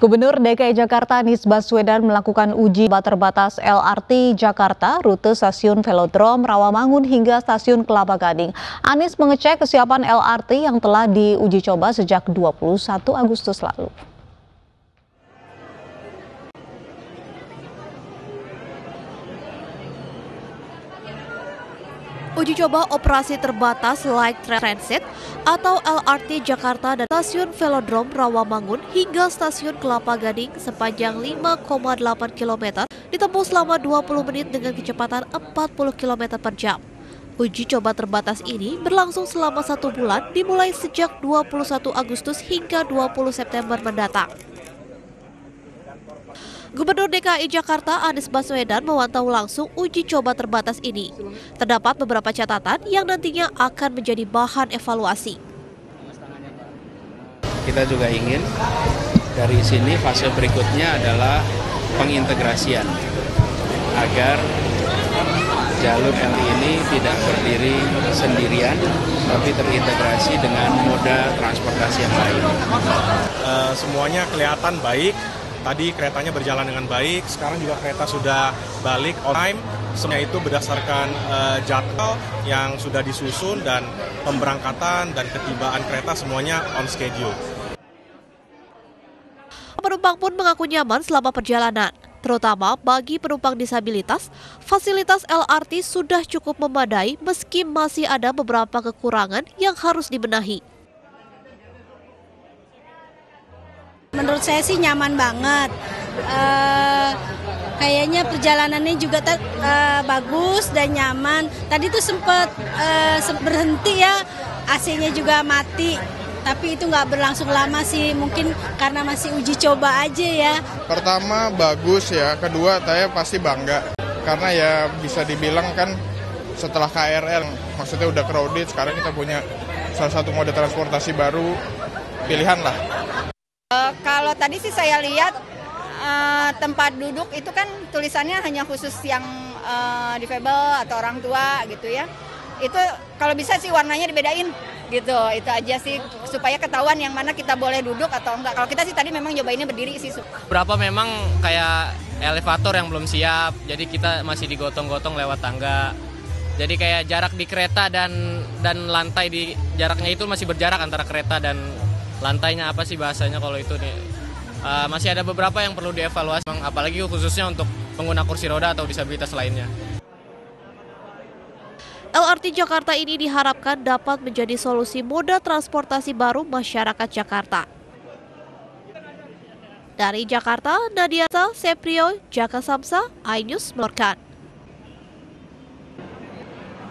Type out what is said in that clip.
Gubernur DKI Jakarta Anies Baswedan melakukan uji terbatas LRT Jakarta rute stasiun Velodrome Rawamangun hingga stasiun Kelapa Gading. Anies mengecek kesiapan LRT yang telah diuji coba sejak 21 Agustus lalu. Uji coba operasi terbatas Light Transit atau LRT Jakarta dan stasiun Velodrome Rawamangun hingga stasiun Kelapa Gading sepanjang 5,8 km ditempuh selama 20 menit dengan kecepatan 40 km per jam. Uji coba terbatas ini berlangsung selama satu bulan dimulai sejak 21 Agustus hingga 20 September mendatang. Gubernur DKI Jakarta Anies Baswedan memantau langsung uji coba terbatas ini. Terdapat beberapa catatan yang nantinya akan menjadi bahan evaluasi. Kita juga ingin dari sini fase berikutnya adalah pengintegrasian agar jalur LI ini tidak berdiri sendirian, tapi terintegrasi dengan moda transportasi yang lain. Uh, semuanya kelihatan baik, Tadi keretanya berjalan dengan baik, sekarang juga kereta sudah balik on time. Semuanya itu berdasarkan uh, jadwal yang sudah disusun dan pemberangkatan dan ketibaan kereta semuanya on schedule. Penumpang pun mengaku nyaman selama perjalanan. Terutama bagi penumpang disabilitas, fasilitas LRT sudah cukup memadai meski masih ada beberapa kekurangan yang harus dibenahi. Menurut saya sih nyaman banget. Uh, kayaknya perjalanannya juga uh, bagus dan nyaman. Tadi tuh sempat uh, berhenti ya, AC-nya juga mati. Tapi itu nggak berlangsung lama sih, mungkin karena masih uji coba aja ya. Pertama bagus ya, kedua saya pasti bangga. Karena ya bisa dibilang kan setelah KRL, maksudnya udah crowded, sekarang kita punya salah satu mode transportasi baru, pilihan lah. Uh, kalau tadi sih saya lihat uh, tempat duduk itu kan tulisannya hanya khusus yang uh, difabel atau orang tua gitu ya. Itu kalau bisa sih warnanya dibedain gitu. Itu aja sih supaya ketahuan yang mana kita boleh duduk atau enggak. Kalau kita sih tadi memang nyobainnya berdiri sih. Berapa memang kayak elevator yang belum siap. Jadi kita masih digotong-gotong lewat tangga. Jadi kayak jarak di kereta dan dan lantai di jaraknya itu masih berjarak antara kereta dan lantainya apa sih bahasanya kalau itu nih uh, masih ada beberapa yang perlu dievaluasi apalagi khususnya untuk pengguna kursi roda atau disabilitas lainnya. LRT Jakarta ini diharapkan dapat menjadi solusi moda transportasi baru masyarakat Jakarta. Dari Jakarta, Nadia Seprio, Jaka Samsa, iNews melaporkan.